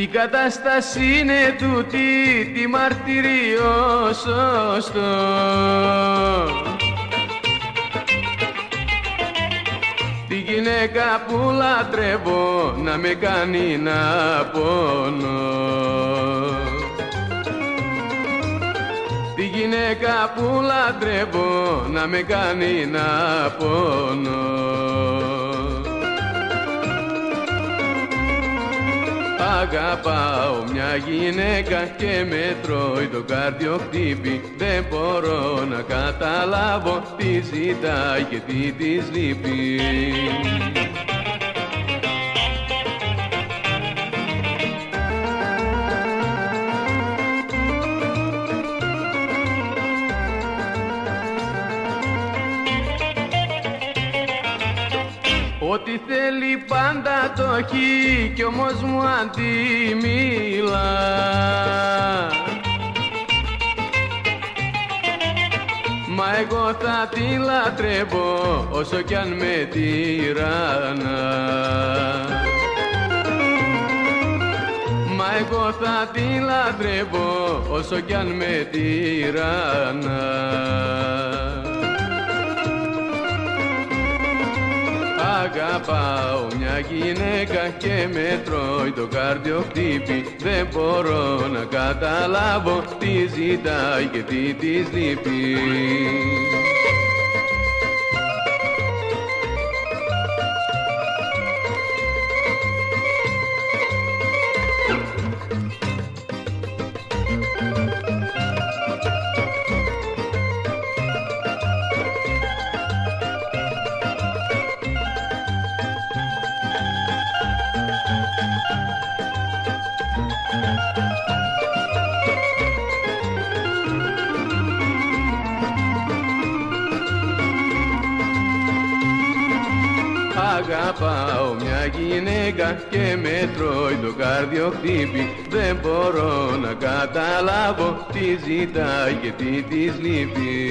Τι κατάσταση είναι τούτη, τι μαρτυρίο σωστό. Τη γυναίκα που λατρεύω να με κάνει να πονώ. Τη γυναίκα που λατρεύω να με κάνει να πονώ Αγαπάω. Μια γυναίκα και με τρώει το κάρδιο χτύπη. Δεν μπορώ να καταλάβω τι ζητάει και τι της λείπει Ό,τι θέλει πάντα το έχει κι όμως μου αντιμίλα. Μα εγώ θα τη λατρεύω όσο κι αν με τυράνα Μα εγώ θα τη λατρεύω όσο κι αν με τυράνα Αγαπάω. Μια γυναίκα και με τρώει το κάρδιο χτύπη. Δεν μπορώ να καταλάβω τι ζητάει και τι της λείπει Αγαπάω μια γυναίκα και με τρώει το κάρδιο χτύπη. Δεν μπορώ να καταλάβω τι ζητάει και τι της λείπει